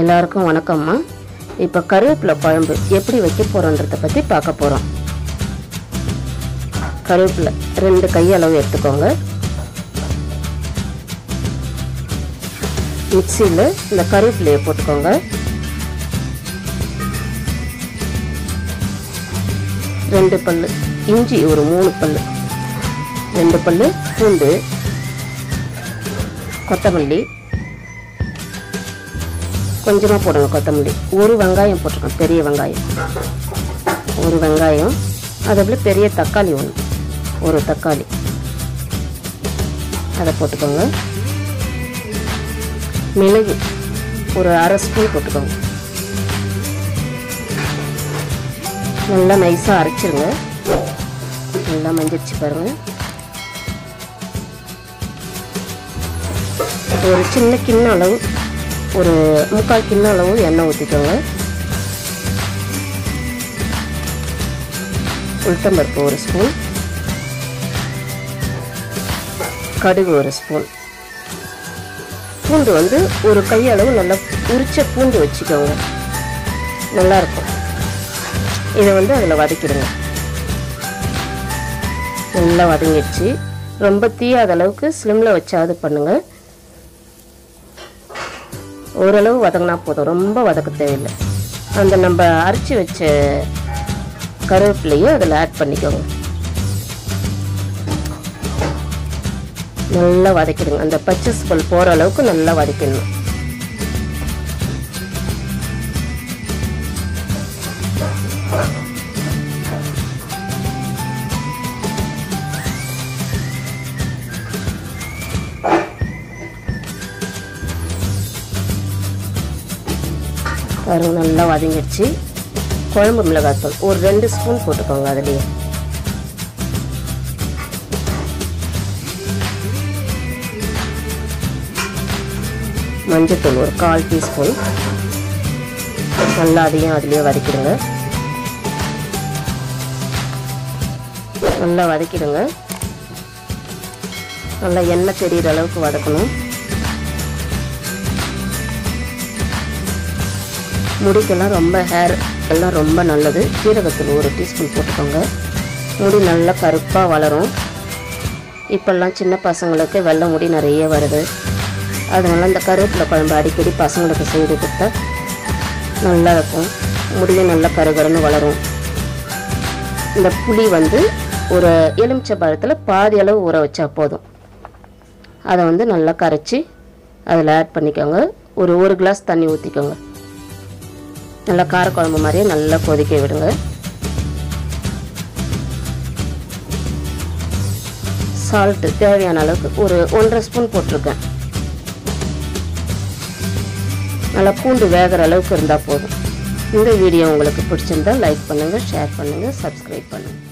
எல்லாருக்கும் வணக்கம்மா. இப்போ கருவேப்பிலை குழம்பு எப்படி வைக்க போகிறோன்றதை பற்றி பார்க்க போகிறோம் கருவேப்பிலை ரெண்டு கையளவு எடுத்துக்கோங்க. மிக்சியில் இந்த கருவேப்பிலையை போட்டுக்கோங்க. ரெண்டு பல்லு இஞ்சி ஒரு மூணு பல் ரெண்டு பல்லு பூண்டு கொத்தமல்லி கொஞ்சமாக போடுங்க கொத்தமல்லி. ஒரு வெங்காயம் போட்டிருக்கேன் பெரிய வெங்காயம். ஒரு வெங்காயம் அதேபோல் பெரிய தக்காளி ஒன்று ஒரு தக்காளி. அதை போட்டுக்கோங்க. மிளகு ஒரு அரை ஸ்பூன் போட்டுக்கோங்க. நல்லா நைஸாக அரைச்சிருங்க. நல்லா மஞ்சிச்சு பாருங்கள் ஒரு சின்ன கிண்ண அளவு. ஒரு முக்கால் கிண்ண அளவு எண்ணெய் ஊற்றிக்கோங்க உளுத்தம்பருப்பு ஒரு ஸ்பூன். கடுகு ஒரு ஸ்பூன். பூண்டு வந்து ஒரு கையளவு நல்லா உரிச்ச பூண்டு வச்சுக்கோங்க. நல்லாயிருக்கும் இதை வந்து அதில் வதக்கிடுங்க. நல்லா வதங்கிடுச்சு. ரொம்ப தீயாத அளவுக்கு ஸ்லிம்மில் வச்சாது பண்ணுங்கள் ஓரளவு வதங்கினா போதும். ரொம்ப வதக்க தேவையில்லை. அந்த நம்ம அரைச்சி வச்ச கருவேப்பிலையும் அதில் ஆட் பண்ணிக்கோங்க. நல்லா வதக்கிடுங்க. அந்த பச்சை ஸ்பல் போகிற அளவுக்கு நல்லா வதக்கிடணும். பாருங்க நல்லா வதங்கிடுச்சு. குழம்பு மிளகாத்தூள் ஒரு ரெண்டு ஸ்பூன் போட்டுக்கோங்க அதுலேயே. மஞ்சத்தூள் ஒரு கால் டீஸ்பூன். நல்லா அதையும் அதுலேயே வதக்கிடுங்க. நல்லா வதக்கிடுங்க. நல்லா எண்ணெய் தெரியிற அளவுக்கு வதக்கணும். முடிக்கெல்லாம் ரொம்ப ஹேர் எல்லாம் ரொம்ப நல்லது. சீரகத்தூள் ஒரு டீஸ்பூன் போட்டுக்கோங்க. முடி நல்லா கருப்பாக வளரும். இப்போல்லாம் சின்ன பசங்களுக்கு வெள்ளை முடி நிறைய வருது. அதனால் இந்த கருவேப்பிலை குழம்பு அடிக்கடி பசங்களுக்கு செய்து கொடுத்தா நல்லா இருக்கும். முடியும் நல்லா கருகருன்னு வளரும். இந்த புளி வந்து ஒரு எலுமிச்சை பழத்தில் பாதி அளவு ஊற வச்சா போதும். அதை வந்து நல்லா கரைச்சி அதில் ஆட் பண்ணிக்கோங்க. ஒரு ஒரு கிளாஸ் தண்ணி ஊற்றிக்கோங்க நல்லா காரக்குழம்பு மாதிரியே நல்லா கொதிக்க விடுங்க. சால்ட்டு தேவையான அளவுக்கு ஒரு ஒன்றரை ஸ்பூன் போட்டிருக்கேன். நல்லா பூண்டு வேகிற அளவுக்கு இருந்தால் போதும். இந்த வீடியோ உங்களுக்கு பிடிச்சிருந்தா லைக் பண்ணுங்கள் ஷேர் பண்ணுங்கள் சப்ஸ்கிரைப் பண்ணுங்கள்